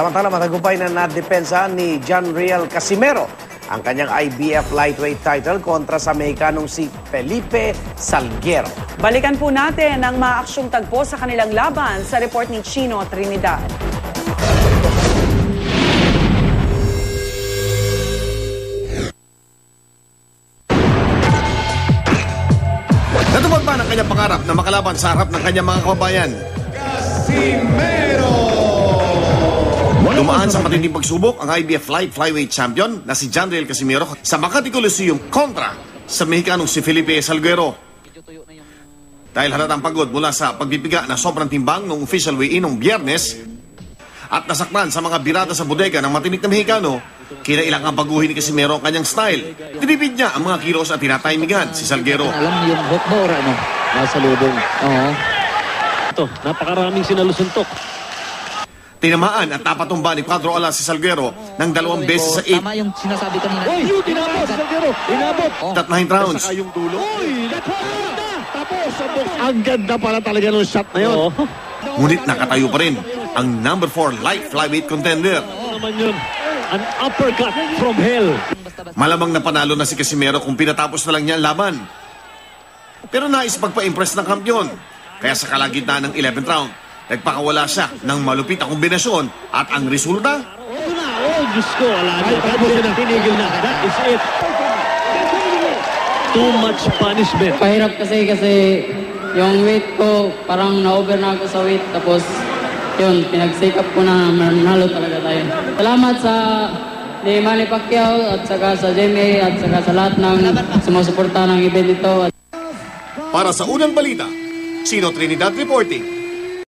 Samantala, matagumpay na nadepensa ni John Real Casimero ang kanyang IBF lightweight title kontra sa Mexicanong si Felipe Salguero. Balikan po natin ang maaksyong tagpo sa kanilang laban sa report ni Chino Trinidad. Natupad ba ng kanyang pangarap na makalaban sa harap ng kanyang mga kababayan? Dumaan sa matinding pagsubok ang IBF Light Flyweight Champion na si John Riel Casimero sa Makati Coliseum kontra sa Mexicanong si Felipe Salguero. Dahil halatang pagod mula sa pagbibiga na sobrang timbang noong official weigh-in noong biyernes at nasaktan sa mga birata sa bodega ng matinik na Mexicano, kinailang ang baguhin ni Casimero ang kanyang style. Tinipid niya ang mga kilos at tinataymigan si Salguero. Alam yung hook mo or ano? Nasa lubong. Oo. Ito, napakaraming sinalusuntok. Tinamaan at napatumba ni Cuadro Alas si Salguero ng dalawang beses sa 8 Tama yung sinasabi kanina. Uy, yun, inabot, Salguero, inabot. at 9 rounds. Saka yung dulo. Uy. Tapos, ang box. Ang ganda pala talaga ng shot na yun. Oo. Ngunit nakatayo pa rin ang number 4 light flyweight contender. Ano naman yun? An uppercut from hell. Malamang na panalo na si Casimero kung pinatapos na lang niya ang laban. Pero nais pagpa-impress ng kampiyon. Kaya sa kalagitnaan ng 11th round, nagpakawala siya ng malupit na kombinasyon at ang resulta, Ito na. Oh, Diyos ko. Wala na. Tapos na. Tinigil na. That is it. Too much punishment. Pahirap kasi kasi yung weight ko parang na-over na ako sa weight tapos yun, pinag-take up ko na manalo talaga tayo. Salamat sa ni Manny Pacquiao at saka sa Jamie at saka sa lahat ng sumusuporta ng event ito. para sa unang balita, Sino Trinidad reporting